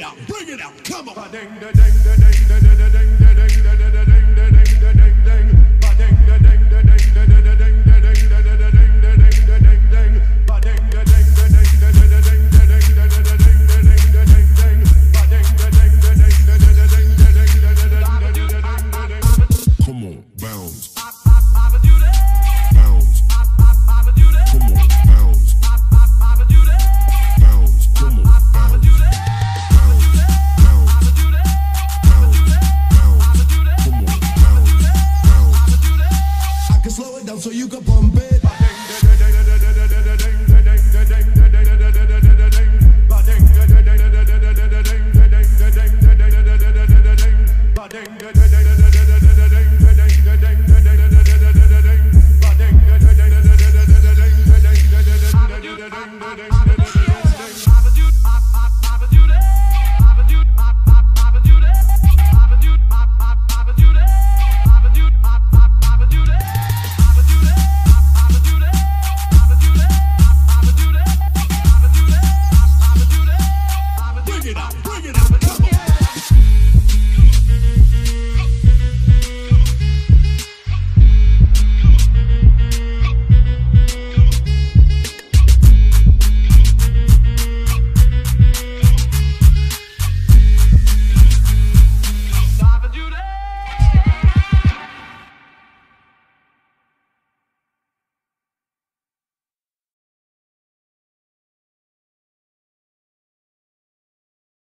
it out, bring it out, come on. bed.